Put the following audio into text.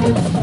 Música